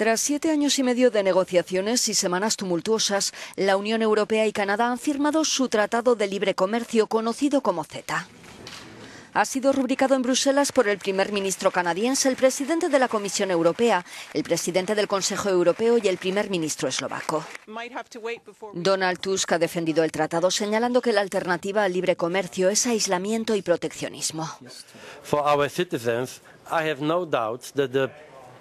Tras siete años y medio de negociaciones y semanas tumultuosas, la Unión Europea y Canadá han firmado su Tratado de Libre Comercio, conocido como CETA. Ha sido rubricado en Bruselas por el primer ministro canadiense, el presidente de la Comisión Europea, el presidente del Consejo Europeo y el primer ministro eslovaco. Donald Tusk ha defendido el tratado, señalando que la alternativa al libre comercio es aislamiento y proteccionismo.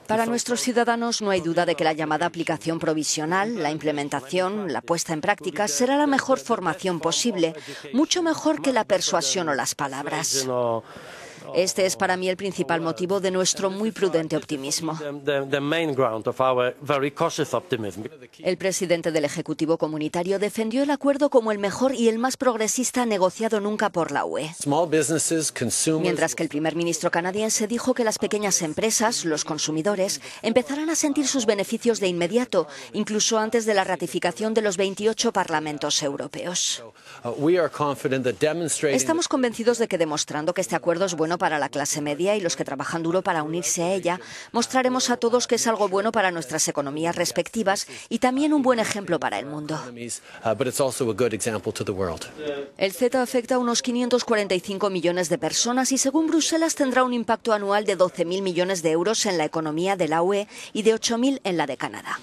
Para nuestros ciudadanos no hay duda de que la llamada aplicación provisional, la implementación, la puesta en práctica será la mejor formación posible, mucho mejor que la persuasión o las palabras. Este es para mí el principal motivo de nuestro muy prudente optimismo. El presidente del Ejecutivo Comunitario defendió el acuerdo como el mejor y el más progresista negociado nunca por la UE. Mientras que el primer ministro canadiense dijo que las pequeñas empresas, los consumidores, empezarán a sentir sus beneficios de inmediato, incluso antes de la ratificación de los 28 parlamentos europeos. Estamos convencidos de que demostrando que este acuerdo es bueno para la clase media y los que trabajan duro para unirse a ella, mostraremos a todos que es algo bueno para nuestras economías respectivas y también un buen ejemplo para el mundo. El CETA afecta a unos 545 millones de personas y según Bruselas tendrá un impacto anual de 12.000 millones de euros en la economía de la UE y de 8.000 en la de Canadá.